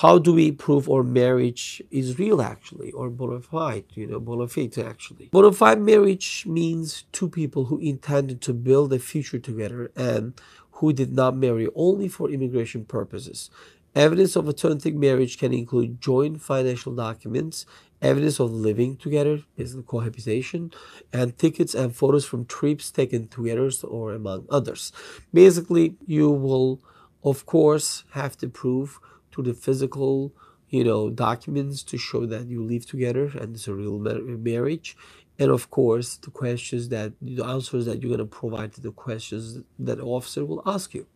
how do we prove our marriage is real actually or bona fide you know bona fide actually? Bona fide marriage means two people who intended to build a future together and who did not marry only for immigration purposes. Evidence of authentic marriage can include joint financial documents evidence of living together basically cohabitation and tickets and photos from trips taken together or among others. Basically you will of course have to prove to the physical you know documents to show that you live together and it's a real marriage. And of course the questions that the answers that you're going to provide to the questions that the officer will ask you